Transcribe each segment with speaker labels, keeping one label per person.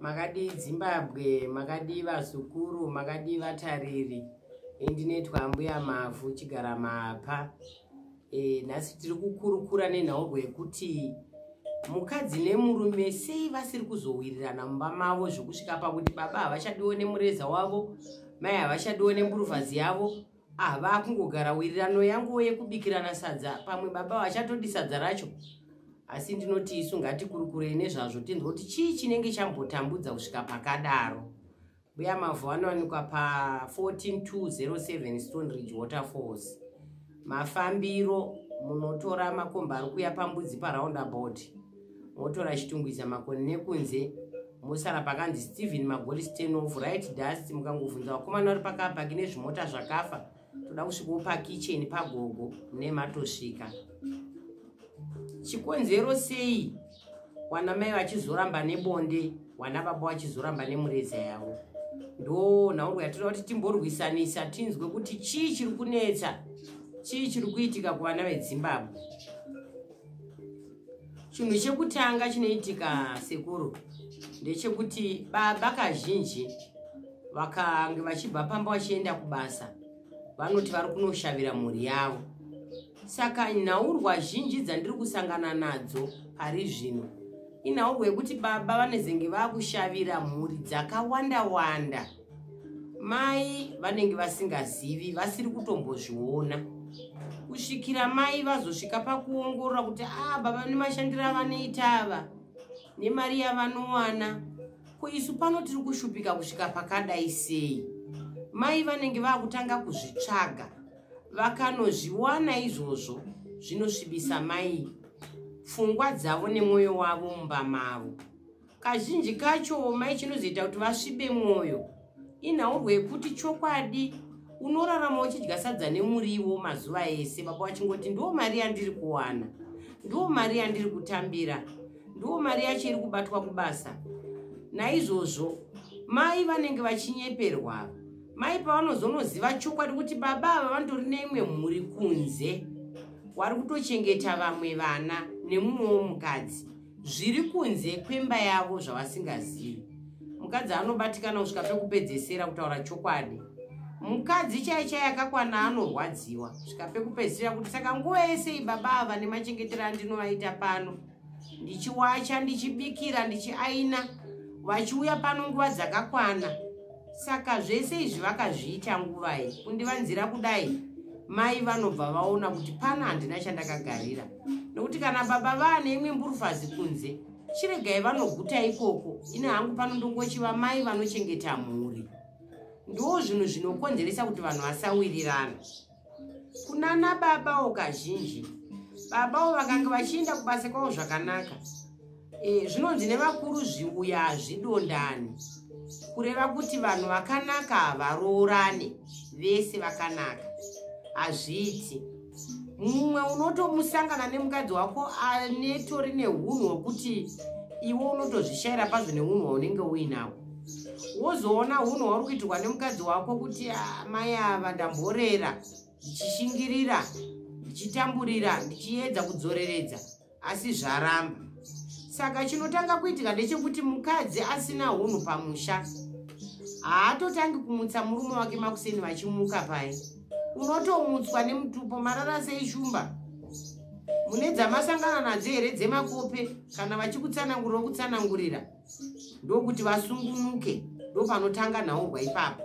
Speaker 1: makadi zimbabwe makadi vazukuru makadi vatariri. Indinetwa mbuya mavhu chigara mapa. E, nhasi tiri kukurukura nenhaurwa yekuti mukadzi nemurume sei vasiri kuzowirirana mumba mavo zvokusvika pakuti baba havachadiwo nemureza wavo mai havachadiwo nemburuvhazi yavo. Ava ah, kungogara wirirano yanguwo yekubikirana sadza. Pamwe baba vachatodi sadza racho asi ndinoti isu ngatikurukurei nezvazvo tinzwa kuti chii chinenge chambotambudza kusvika pakadaro. Buya mavhu anowanikwa pa14207 stone ridge waterfalls. Mafambiro munotora makombo ari kuya pambudzi paraundabout motora chitungwiza makoni nekunze mosara pakanzi stephen magolistenof right dust mukangovhunza vakomana vari pakapaki nezvimota zvakafa. Toda kusvikawo pakicheni pagogo nematosvika chikonzero sei? Wana mai vachizoramba nebonde wana baba vachizoramba nemureza yavo. Ndo nhaurwa yatoda kuti timborwisanisa tinzwe kuti chii chiri kunetsa chii chiri kuitika kuvana vezimbabwe. Chinhu chekutanga chinoitika sekuru ndechekuti baba kazhinji vakange vachibva pamba vachienda kubasa vanoti vari kunoshavira mhuri yavo saka nhaurwa zhinji dzandiri kusangana nadzo pari zvino. Inhaurwa yekuti baba vanezenge vaakushavira mhuri dzakawanda wanda. Mai vanenge vasingazivi vasiri kutombozviona. Kusvikira mai vazosvika pakuongorora kuti a ah, baba nemashandiro avanoita ava nemari yavanowana ko isu pano tiri kushupika kusvika pakadai sei? Mai vanenge vaakutanga kuzvitsvaga vakanozviwana izvozvo zvinosvibisa mai. Pfungwa dzavo nemwoyo wavo mumba mavo kazhinji kacho mai chinozoita kuti vasvibe mwoyo. Inhaurwa yekuti chokwadi unorarama uchidya sadza nemurivo mazuva ese. Baba vachingoti ndo mari yandiri kuwana. Ndo mari yandiri kutambira. Ndo mari yacho iri kubatwa kubasa. Naizvozvo mai vanenge vachinyeperwa mai pavanozonoziva chokwadi kuti baba ava vandori neimwe mhuri kunze wari kutochengeta vamwe vana nemumwewo mukadzi. Zviri kunze kwemba yavo zvavasingazivi. Mukadzi anobatikana kusvika pekupedzesera kutaura chokwadi. Mukadzi chai chai akakwana anorwadziwa svika pekupedzisira kuti saka nguva yese ibaba ava nemachengetero andinovaita pano ndichiwacha ndichibikira ndichiaina vachiuya pano nguva dzakakwana saka zvese izvi vakazviita nguva iyi kundivanzira kudai mai vanobva vaona kuti pano handina chandakagarira. Nokuti kana baba vaane imwe mburufazi kunze chiregai vanoguta ikoko. Ine hangu pano ndongochiva mai vanochengeta mhuri. Ndo zvinhu zvinokonzeresa kuti vanhu vasawirirana. Kunana babawo kazhinji babawo vakanga vachienda kubasa kwavo zvakanaka. E, zvinonzi nevakuru zviuya hazvidondani kureva kuti vanhu vakanaka havaroorane vese vakanaka. Hazviiti. Mumwe unotomusangana nemukadzi wako anetori neunhu hwekuti iwe unotozvishayira pazvo neunhu hwaunenge uinawo. Wozoona unhu hwauri kuitirwa nemukadzi wako kuti mai ava ndamborera ndichishingirira ndichitamburira ndichiedza kudzoreredza. Asi zvaramba. Saka chinotanga kuitika ndechekuti mukadzi asina unhu pamusha haatotangi kumutsa murume wake makuseni vachimuka pai. Unotomutswa nemutupo marara sei shumba. Mune dzamasangana nadzo here dzemakope kana vachikutsanangurira kutsanangurira? Ndokuti vasungunuke ndo panotanga nhaurwa ipapo.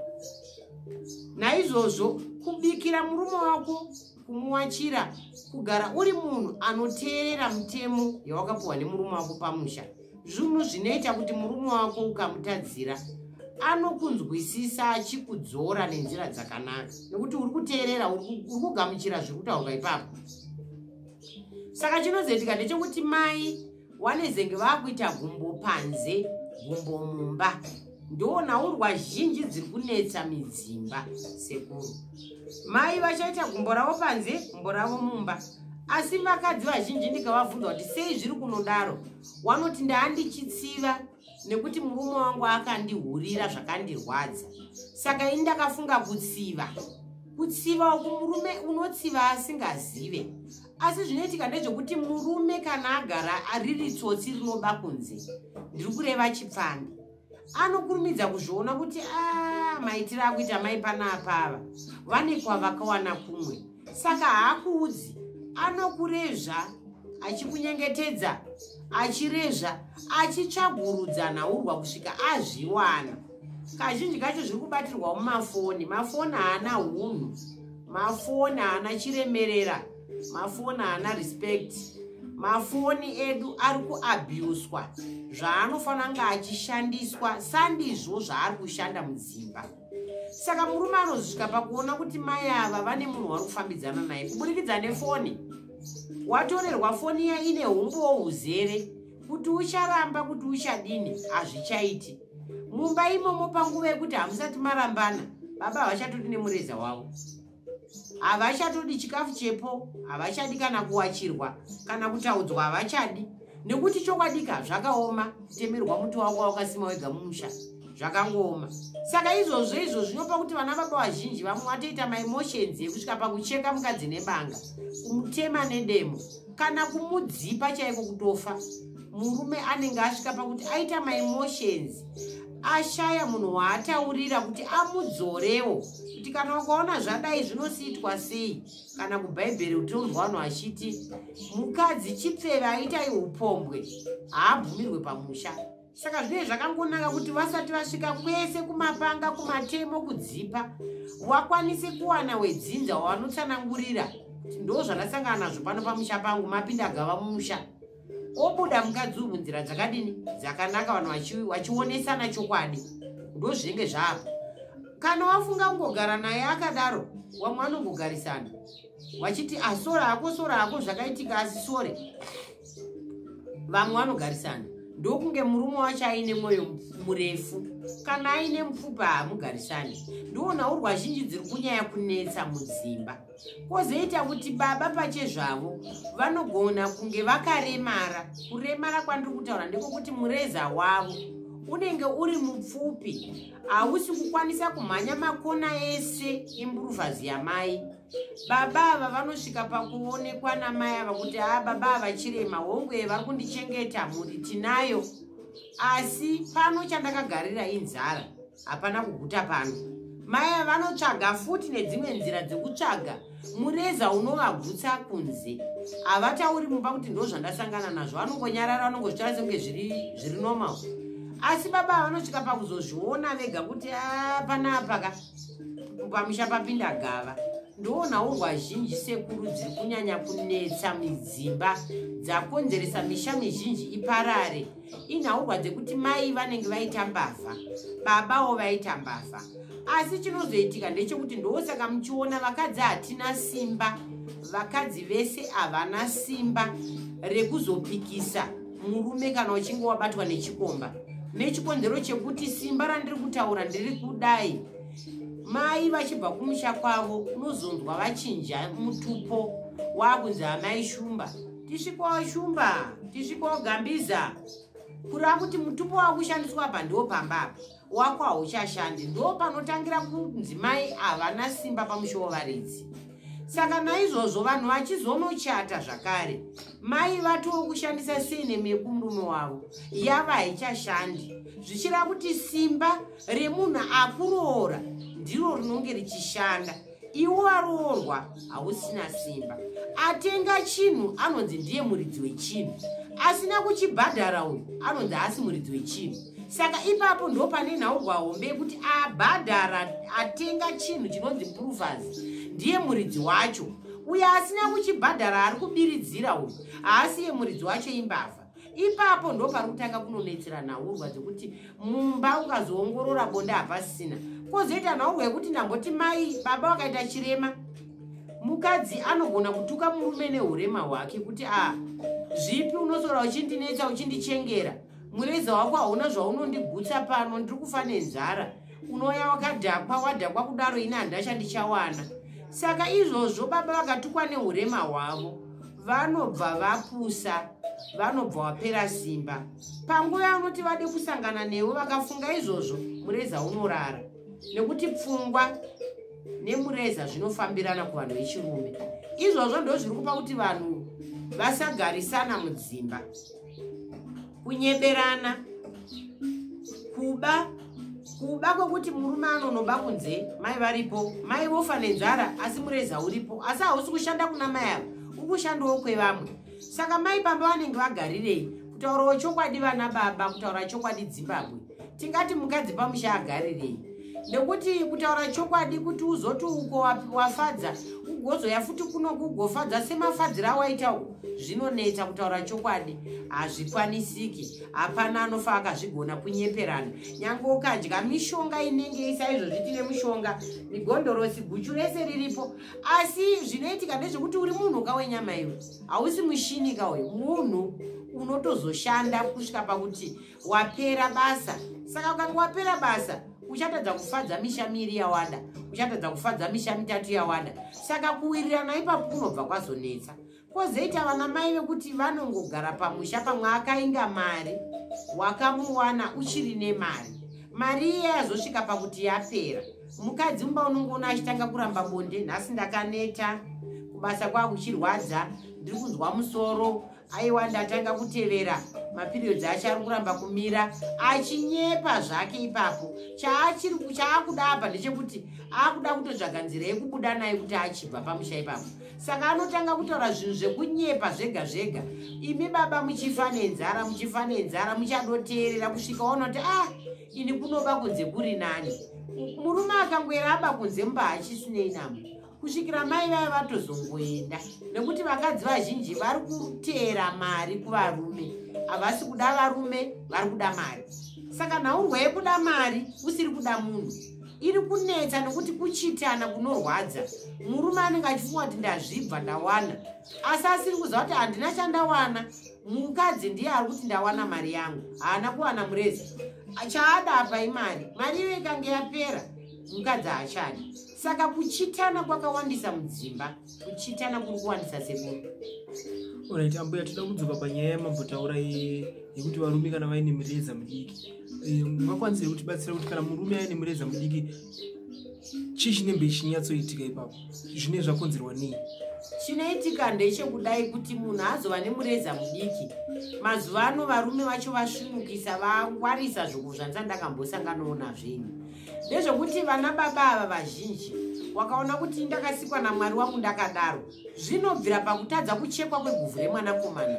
Speaker 1: Naizvozvo kubikira murume wako kumuwachira kugara uri munhu anoteerera mutemo yawakapiwa nemurume wako pamusha. Zvinhu zvinoita kuti murume wako ukamutadzira anokunzwisisa achikudzora nenzira dzakanaka. Nekuti uri kuteerera uri kugamuchira zviri kutaurwa ipapo. Saka chinozoitika ndechekuti mai wanezenge vaakuita gumbo panze gumbo mumba ndo nhaurwa zhinji dziri kunetsa midzimba sekuru. Mai vachaita gumbo ravo panze gumbo ravo mumba asi vakadzi vazhinji ndikavabvunza kuti sei zviri kunodaro? Wanoti ndaandichitsiva nekuti murume wangu akandihurira zvakandirwadza. Saka ini ndakafunga kutsiva. Kutsiva uku murume unotsiva asingazive. Asi zvinoitika ndezvekuti murume kana agara riri tsotsi rinoba kunze ndiri kureva chipfambi anokurumidza kuzviona kuti a maitiro akuita mai pana apava. Vane kwavakawana kumwe. Saka haakuudzi anokurezva achikunyengetedza achirezva achitsvagurudza nhaurwa kusvika azviwana. Kazhinji kacho zviri kubatirwa mumafoni. Mafoni haana unhu mafoni haana chiremerera. Mafoni haana respect. Mafoni edu ari kuabhuswa zvaanofanira kunge achishandiswa. Sandizvo zvaari kushanda mudzimba. Saka murume anozvika pakuona kuti mai ava vane munhu wari kufambidzana naye. Kuburikidza nefoni watorerwa foni iya ine umbowo uzere kuti ucharamba kuti uchadini hazvichaiti. Mumba imomo panguva yekuti hamusati marambana. Baba havachatodi nemureza wavo. Havachatodi chikafu chepo havachadi kana kuwachirwa kana kutaudzwa havachadi. Nekuti chokwadika zvakaoma. Kutemerwa muti wako wakasima wega mumusha zvakangooma saka izvozvo izvo zvinopa kuti vana baba vazhinji vamwe vatoita maemotions ekusvika pakucheka mukadzi nebanga kumutema nedemo kana kumudzipa chaiko kutofa. Murume anenge asvika pakuti aita maemotions ashaya munhu waataurira kuti amudzorewo. Kuti kana ukaona zvadai zvinosiitwa sei kana kubhaibheri utonzwa vanhu vachiti mukadzi chipfeve aitai upombwe haabvumirwe pamusha saka zvinee zvakangonaka kuti vasati vasvika kwese kumapanga kumatemo kudzipa wakwanise kuwana wedzinza wavanotsanangurira kuti ndo zvandasangana nazvo pano pamusha pangu mapinda gava mumusha. Obuda mukadzi uyu munzira dzakadini? Dzakanaka vanhu vachionesana chokwadi. Ndo zvinenge zvavo kana wafunga kungogara naye akadaro wamwe anongogarisana. Wachiti asora ah, ako sora ako zvakaitika asi sore. Vamwe vanogarisana ndokunge murume wacho aine mwoyo murefu. Kana aine mupfupa hamugarisani ndiona urwa zhinji dziri kunyanya kunetsa mudzimba. Kwozoita kuti baba pachezvavo vanogona kunge vakaremara. Kuremara kwandiri kutaura ndekokuti mureza wavo unenge uri mupfupi. Hausi kukwanisa kumhanya makona ese emburuvhazi yamai baba ava vanosvika pakuonekwa namai ava kuti ha baba ava chirema hongwe vari kundichengeta mhuri tinayo. Asi pano chandakagarira inzara hapana kuguta pano. Mai vanotsvaga futi nedzimwe nzira dzekutsvaga. Mureza unovagutsa kunze. Havatauri mumba kuti ndo zvandasangana nazvo. Vanongonyarara vanongozvitara senge zviri normal. Asi baba vanosvika pakuzozviona vega kuti apanapa ka pamusha papinda gava ndonhaurwa zhinji sekuru dziri kunyanya kunetsa midzimba dzakonzeresa misha mizhinji iparare. Inhaurwa dzekuti mai vanenge vaita mbavha babawo vaita mbavha. Asi chinozoitika ndechekuti ndosaka muchiona vakadzi hatina simba vakadzi vese havana simba rekuzopikisa. Murume kana uchinge wabatwa nechikomba nechikonzero chekuti simba randiri kutaura ndiri kudai mai vachibva kumusha kwavo unozonzwa vachinja mutupo waakunzi amai shumba. Tisvikawo shumba tisvikawo gambiza kureva kuti mutupo wakushandiswa apa ndo pambapa. Wako hauchashandi ndo panotangira kunzi mai havana simba pamusha wovaredzi saka naizvozvo vanhu vachizonochata zvakare. Mai vatoo kushandisa senemu yekumurume wavo. Yava haichashandi zvichireva kuti simba remunhu akuroora ndiro rinonge richishanda. Iwe waroorwa hausina simba. Atenga chinhu anonzi ndiye muridzi wechinhu. Asina kuchibhadhara uyu anonzi haasi muridzi wechinhu. Saka ipapo ndo pane nhaurwa hombe yekuti abhadhara atenga chinhu chinonzi puruvhazi ndiye muridzi wacho. Uyo asina kuchibhadhara ari kubiridzira uyu haasiye muridzi wacho imbavha. Ipapo ndo pari kutanga kunonetsera nhaurwa dzekuti mumba ukazoongorora bonde hapasisina kwozoita nhaurwa yekuti ndamboti mai baba wakaita chirema. Mukadzi anogona kutuka murume neurema hwake kuti a zvipi unosora uchindinetsa uchindichengera? Mureza wako hauna zvaunondigutsa pano ndiri kufa nenzara. Unoya wakadhakwa wadhakwa kudaro ine handachandichawana saka izvozvo baba vakatukwa neurema hwavo. Vanobva vapusa vanobva vapera simba. Panguva yaunoti vade kusangana newe vakafunga izvozvo mureza unorara nekuti pfungwa nemureza zvinofambirana kuvanhu vechirume. Izvozvo ndo zviri kupa kuti vanhu vasagarisana mudzimba kunyeberana kuba kuba kwekuti murume anonoba kunze mai varipo mai vofa nenzara asi mureza uripo asi hausi kushanda kuna mai avo ukushandawo kwevamwe. Saka mai pamba vanenge vagarirei kutaurawo chokwadi vana baba kutaura chokwadi zimbabwe tingati mukadzi pamusha agarirei nekuti kutaura chokwadi kuti uzoti uko wafadza ugozoya futi kunoku ugofadza semafadziro awaitawo zvinonetsa kutaura chokwadi. Hazvikwanisiki hapana anofa akazvigona kunyeperana. Nyange ukadya mishonga inenge isaizvozvi tine mishonga migondorosi guchu rese riripo. Asi zvinoitika ndezvekuti uri munhu kawenyama iwe hausi mushini kauyo munhu unotozoshanda kusvika pakuti wapera basa. Saka ukanga wapera basa uchatadza kufadza misha miri yawada uchatadza kufadza misha mitatu yawada saka kuwirirana ipapo kunobva kwazonetsa. Kwozoita vana mai vekuti vanongogara pamusha pamwe akainga mari wakamuwana uchiri nemari. Mari iye yazosvika pakuti yapera. Mukadzi mumba unongoona achitanga kuramba bonde nhasi ndakaneta. Kubasa kwakuchirwadza ndiri kunzwa musoro. Aiwa ndatanga kutevera mapiriodzi acho ari kuramba kumira achinyepa zvake ipapo. Chaakuda apa ndechekuti aakuda kutotsvaga nzira yekubuda naye kuti achibva pamusha ipapo. Saka anotanga kutaura zvinhu zvekunyepa zvega zvega. Imi baba muchifa nenzara muchifa nenzara muchadoteerera kusvika waona kuti ah ini kunoba kunze kuri nani. Murume akangoera aba kunze mba achisinei namo. Kusvikira mai vaya vatozongoenda nekuti vakadzi vazhinji vari kuteera mari kuvarume havasi kuda varume vari kuda mari. Saka nhaurwa yekuda mari usiri kuda munhu. Iri kunetsa nekuti kuchitana kunorwadza. Murume anenge achifunga kuti ndazvibva ndawana. Asi asiri kuziva kuti handina chandawana mukadzi ndiye ari kuti ndawana mari yangu. Haana kuwana murezi. Chaada apa imari. Mari iyo ikange yapera. Mukadzi haachadi. Saka kuchitana kwakawandisa mudzimba. Kuchitana kuri kuwandisa sekuru
Speaker 2: orit ambuya toda kudzoka panyaya yamambotaura yekuti varume kana vaine mireza mudiki mungakwanisire kuti batsira kuti kana murume aine mureza mudiki chii chinembe chinyatsoitika ipapo? Zvine zvakonzerwa nei?
Speaker 1: Chinoitika ndechekudai kuti munhu azova nemureza mudiki. Mazuva ano varume vacho vasvinukisa vangwarisa zvoku zvandisandakambosanganawo nazvenyu. Ndezvokuti vana baba ava vazhinji wakaona kuti ndakasikwa namwari wangu ndakadaro. Zvinobvira pakutadza kuchekwa kweguvhu remwanakomana.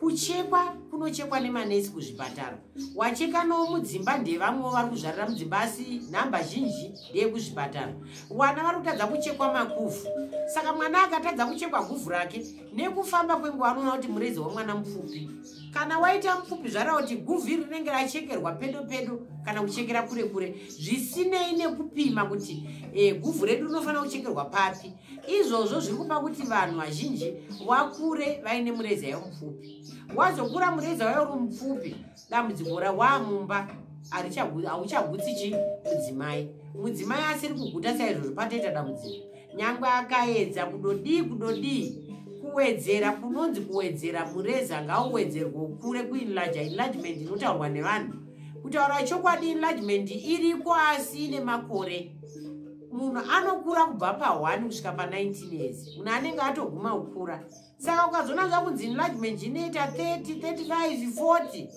Speaker 1: Kuchekwa kunochekwa nemanesi kuzvipatara. Wachekanawo mudzimba ndevamwewo vari kuzvarira mudzimba asi nhamba zhinji ndeyekuzvipatara wana vari kutadza kuchekwa makuvhu. Saka mwana akatadza kuchekwa guvhu rake nekufamba kwenguva anoona kuti murezi wemwana mupfupi kana waita mupfupi zvarava kuti guvhu iri rinenge rachekerwa pedo pedo kana kuchekera kure kure zvisinei nekupima kuti e, guvhu redu rinofanira kuchekerwa papi. Izvozvo zviri kupa kuti vanhu vazhinji vakure vaine mureza yemupfupi. Wazokura mureza wayo uri mupfupi dambudziko rawamumba hauchagutsi chi mudzimai. Mudzimai asiri kuguta saizvozvo patoita dambudziko. Nyangwe akaedza kudodii kudodii kuwedzera kunonzi kuwedzera mureza ngauwedzerwe ukure kuinlaja enlargement inotaurwa nevanhu. Kutaura chokwadi enlargement iriko asi nemakore munhu anokura kubva pa1 kusvika pa19 years. Munhu anenge atoguma kukura. Saka ukazoona zvakunzi enlargement inoita 30 35 40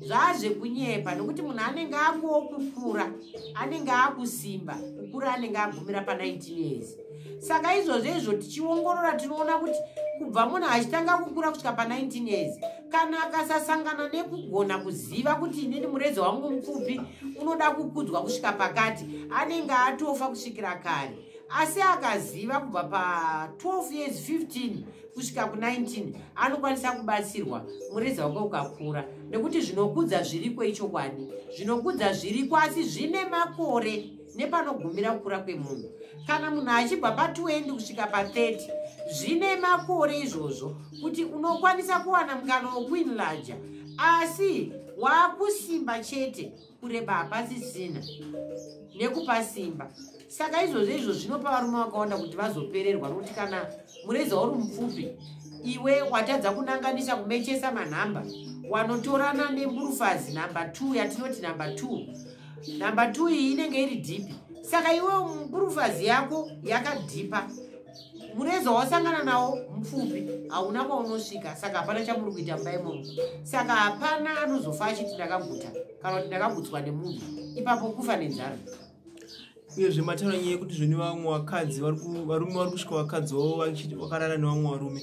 Speaker 1: zvazvekunyepa nekuti munhu anenge angowo kukura anenge akusimba kukura anenge agumira pa19 years. Saka izvozvo izvo tichiongorora tinoona kuti kubva munhu achitanga kukura kusvika pa19 years kana akasasangana nekugona kuziva kuti inini mureza wangu mupfupi unoda kukudzwa kusvika pakati anenge atofa kusvikira kare. Asi akaziva kubva pa12 years 15 kusvika ku19 anokwanisa kubatsirwa mureza wake ukakura nekuti zvinokudza zviriko ichokwadi zvinokudza zviriko asi zvine makore nepanogumira kukura kwemunhu kana munhu achibva pa20 kusvika pa30 zvine makore izvozvo kuti unokwanisa kuwana mukana wokuinlaja asi waakusimba chete kureba hapasisina nekupa simba. Saka izvozvo izvo zvinopa varume vakaonda kuti vazopererwa nokuti kana mureza uri mupfupi iwe watadza kunanganisa kumechesa manhamba wanotorana nemburufazi namba 2 yatinoti namba 2 namba 2 iyi inenge iri dhipi saka iwe mburufazi yako yakadhipa. Mureza wasangana nawo mupfupi hauna kwaunosvika. Saka hapana chamuri kuita mumba imomo. Saka hapana anozofa achiti ndakaguta kana kuti ndakagutswa nemunhu. Ipapo kufa nenzara.
Speaker 2: Uyezve mataura nyaya yekuti zvene vamwe vakadzi varume vari kusvika vakadzi vavo vakarara nevamwe varume.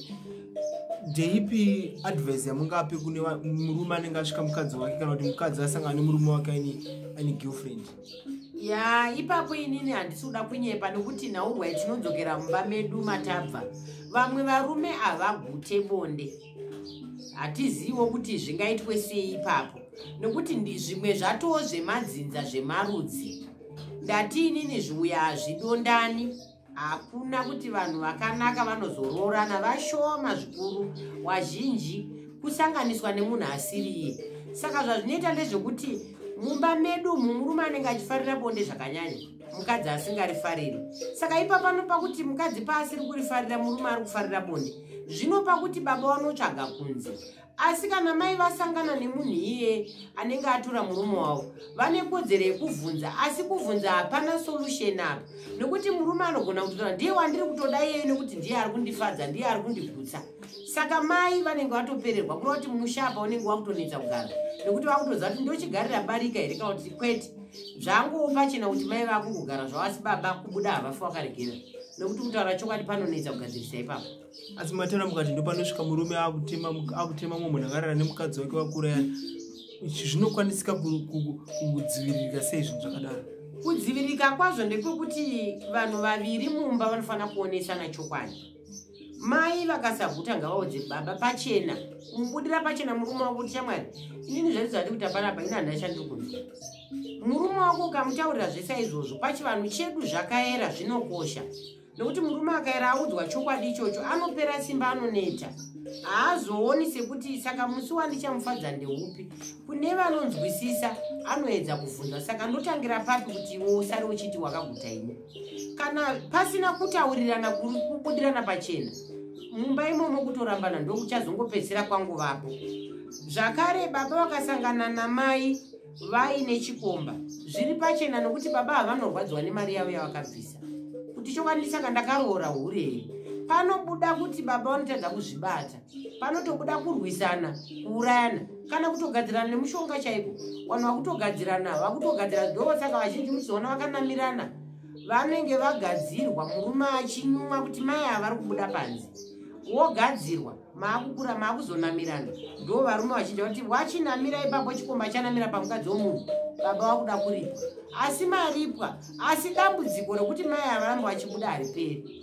Speaker 2: Ndeipi advice yamungapi kune murume anenge asvika mukadzi wake kana kuti mukadzi asangana nemurume wake aine girlfriend
Speaker 1: ya ipapo inini handisi kuda kunyepa nekuti nhaurwai tinodzokera mumba medu matabva. Vamwe varume havagute bonde. Hatizivo kuti zvingaitwe sei ipapo nekuti ndi zvimwe zvatoo zvemadzinza zvemarudzi. Ndati inini zviuya hazvidondani. Hakuna kuti vanhu vakanaka vanozoroorana vashoma zvikuru wazhinji kusanganiswa nemunhu asiriye. Saka zvazvinoita ndezvekuti mumba medu mu murume anenge achifarira bonde zvakanyanya. Mukadzi asingarifariri. Saka ipapanopa kuti mukadzi paasiri kurifarira murume ari kufarira bonde. Zvinopa kuti baba vanotsvaga kunze asi kana mai vasangana nemunhu iye anenge atora murume wavo vane kodzero yekubvunza asi kubvunza hapana solution apa. Nekuti murume anogona kutotaura ndiye wandiri kutoda iyeye nekuti ndiye ari kundifadza ndiye ari kundigutsa saka mai vanenge vatopererwa kureva kuti mushapa unenge wakutonetsa kugara nekuti vakutoziva kuti ndochigarira barika here kana kuti kwete zvangowo pachena kuti mai vakungogara zvavo asi baba kubuda havafi wakaregerera nekuti kutaura chokwadi panonetsa kugadzirisa ipapo.
Speaker 2: Asi mataura mukati ndopanosvika murume akutema mumwe munhu akarara nemukadzi wake wakurayana zvinokwanisika ku- ku- kudziviririka sei zvinhu zvakadaro?
Speaker 1: Kudzivirika kwazvo ndekwekuti vanhu vaviri mumba vanofanira kuonesana chokwadi. Mai vakasabvuta ngavaudze baba pachena. Kumubudira pachena murume wako kuti shamwari inini zvandizvati kuti apanapa ina hanhu achandiri kunzi murume wako ukamutaurira zvese izvozvo pachivanhu chedu zvakaera zvinokosha nekuti murume akaera audzwa chokwadi ichocho anopera simba anoneta. Haazooni sekuti saka musi wandichamufadza ndeupi? Kune vanonzwisisa anoedza kubvunza saka ndotangira papi kuti iwe usare uchiti wakaguta ine kana pasina kutaurirana kuri kubudirana pachena mumba imomo kutorambana ndokuchazongopedzisira kwanguvapo zvakare baba vakasangana namai vaine chikomba. Zviri pachena nokuti baba havanorwadziwa nemari yavo yavakabvisa kuti chokwandisaka ndakaroora hurei panobuda kuti baba vanotadza kuzvibata panotobuda kurwisana kuurayana kana kutogadzirana nemushonga chaiko vanhu vakutogadzirana vakutogadzira ndo saka vazhinji muchizoona vakanamirana. Vanenge vagadzirwa murume achinyumwa kuti mai havari kubuda panze. Wogadzirwa maakukura maakuzonamirana ndo varume vachinja kuti wachinamira ipapo chikomba chanamira pamukadzi womunhu? Baba wakuda kuripwa asi maripwa asi dambudziko rekuti mai avaramba vachibuda hariperi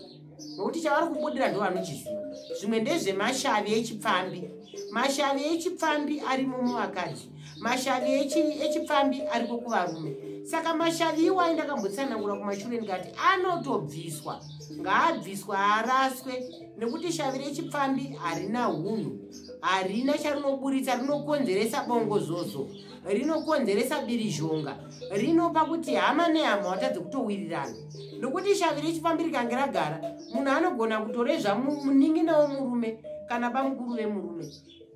Speaker 1: nokuti chavari kubudira ndo vanochiziva zvimwe ndezvemashavi echipfambi. Mashavi echipfambi arimo muvakadzi mashavi echi- echipfambi ariko kuvarume saka mashavi iwai ndakambotsanangura kumashure ndikati anotobviswa. Ngaabviswa araswe nekuti shavi rechipfambi harina unhu harina charinoburitsa rinokonzeresa bongozozo rinokonzeresa birizhonga. Rinopa kuti hama nehama watadze kutowirirana nokuti shavi rechipfambi rikange ragara munhu anogona kutorezva mu- munin'ina wemurume kana bamukuru vemurume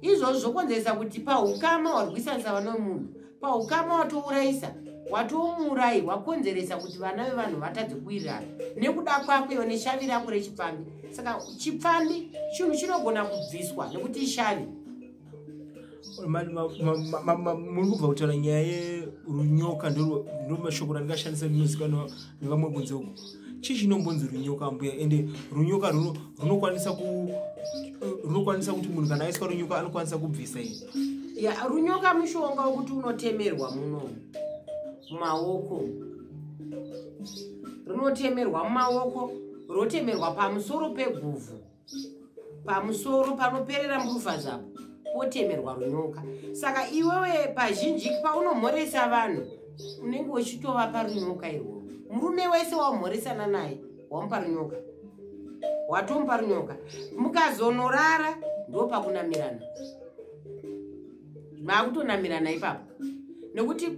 Speaker 1: izvozvo zvokonzeresa kuti paukama warwisanisa vana vemunhu paukama watourayisa watomuurayi wakonzeresa kuti vana vevanhu vatadze kuwirirana nekuda kwakwewo neshavi rako rechipfambi saka chipfambi chinhu chinogona kubviswa nekuti ishavi
Speaker 2: muri kubva kutaura nyaya yerunyoka ndo mashoko randingashandisa rinozikanwa nevamwe kunze uku chii chinombonzi runyoka mbuya? Ende runyoka runo- runokwanisa runokwanisa kuti munhu kana aiswa runyoka anokwanisa kubvisa ii
Speaker 1: ya runyoka mushonga wekuti unotemerwa munomu mumaoko runotemerwa mumaoko rotemerwa pamusoro peguvhu. Pamusoro panoperera mburufa zvapo potemerwa runyoka. Saka iwewe pazhinji paunomhoresa vanhu unenge uchitovapa runyoka irworwo murume wese wamhoresana naye wamupa runyoka. Watomupa runyoka. Mukazonorara ndo pakunamirana maakutonamirana ipapo. Nekuti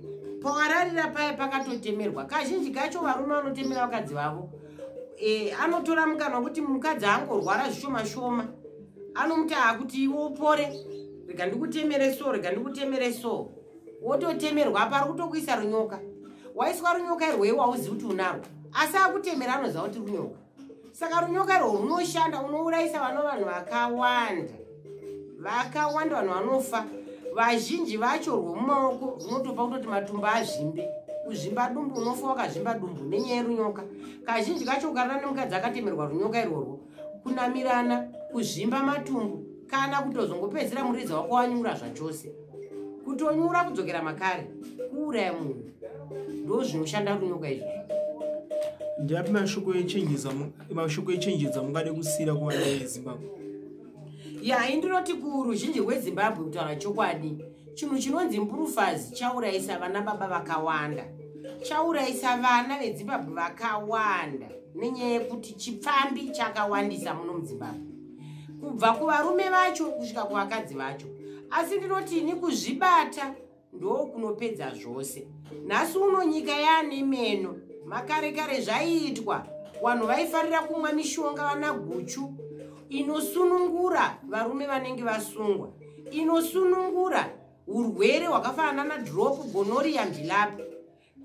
Speaker 1: pawararira paya pakatotemerwa. Kazhinji kacho varume vanotemera vakadzi vavo e, anotora mukana wekuti mukadzi angorwara zvishoma shoma. Anomuti akuti iwe upore. Rega ndikutemere so rega ndikutemere so wototemerwa apa ari kutokuisa runyoka. Waiswa runyoka irwoi wauzivi kuti unarwo asi akutemera anoziva kuti runyoka. Saka runyoka irwo runoshanda unourayisa vano vanhu vakawanda. Vakawanda vanhu vanofa vazhinji vacho rwomumaoko runotopa kutoti matumbu azvimbe. Kuzvimba dumbu unofa wakazvimba dumbu nenyaya yerunyoka kazhinji kacho ukarana nemukadzi akatemerwa runyoka irworwo kunamirana kuzvimba matumbu kana kutozongopedzisira mureza wako wanyura zvachose. Kutonyura kudzokera makare kuuraya munhu ndo zvinoshanda runyoka izvozvo.
Speaker 2: Ndiapi mashoko echenjeza mungade kusiyira kuvana vezimbabwe
Speaker 1: ya indinoti kuruzhinji rwezimbabwe kutaura chokwadi chinhu chinonzi mburufazi chaurayisa vana baba vakawanda. Chaurayisa vana vezimbabwe vakawanda nenyaya yekuti chipfambi chakawandisa muno muzimbabwe. Kubva kuvarume vacho kusvika kuvakadzi vacho. Asi ndinotini kuzvibata ndo kunopedza zvose. Nhasi uno nyika yaane meno makare kare zvaiitwa vanhu vaifarira kumwa mishonga vana guchu inosunungura varume vanenge vasungwa. Inosunungura urwere hwakafanana nadrop gonoria mbilapi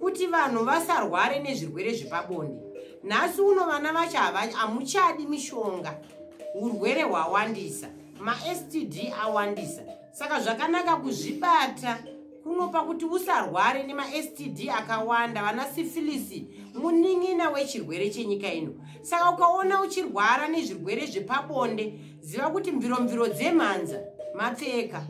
Speaker 1: kuti vanhu vasarware nezvirwere zvepabonde. Nhasi uno vana vacho hamuchadi mishonga. Urwere hwawandisa mastd awandisa. Saka zvakanaka kuzvibata kunopa kuti usarware nemastd akawanda vana sifilisi munin'ina wechirwere chenyika ino. Saka ukaona uchirwara nezvirwere zvepabonde ziva kuti mviromviro dzemhanza mapfeka.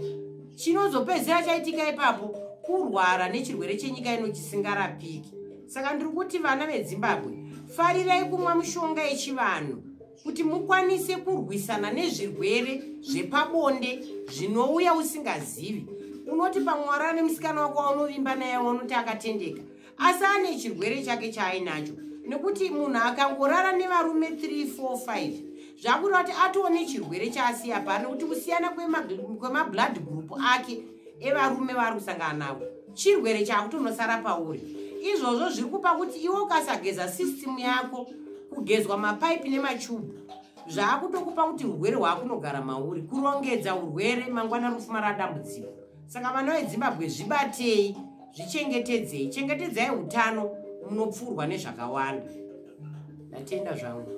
Speaker 1: Chinozopedzera chaitika ipapo kurwara nechirwere chenyika ino chisingarapiki. Saka ndiri kuti vana vezimbabwe farirai kumwa mishonga yechivanhu kuti mukwanise kurwisana nezvirwere zvepabonde zvinouya usingazivi. Unoti pamwara nemusikana wako waunovimba naye unoti akatendeka asi ane chirwere chake chaainacho nekuti munhu akangorara nevarume 345 zvakuda kuti atoone chirwere chaasiya pa nekuti kusiyana kwema- kwemablood group ake evarume vaari kusangana navo chirwere chakutonosara pauri. Izvozvo zviri kupa kuti iwe ukasageza sisitimu yako kugezwa mapaipi nemachubhu zvaakutokupa kuti urwere hwakunogara mauri kurongedza urwere mangwana rufuma radambudziko saka vana vezimbabwe zvibatei zvichengetedzei chengetedzai utano munopfurwa nezvakawanda. Ndatenda zvangu.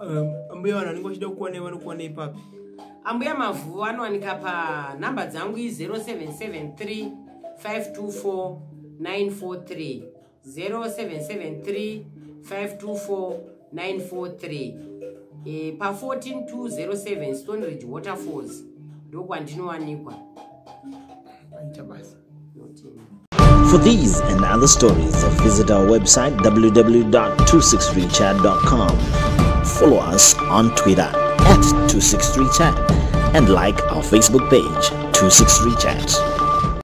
Speaker 2: Um, ambuya vanhu vanenge vachida kukuwanai vanokuwanai ipapi?
Speaker 1: Ambuya mavhu anowanika panhamba dzangu i0773 524 943 0773 524 943 e, pa14207 stone ridge waterfalls ndokwandinowanikwa
Speaker 2: aita basa.
Speaker 3: For these and other stories, visit our website www.263chat.com. Follow us on Twitter at 263chat and like our Facebook page 263chat.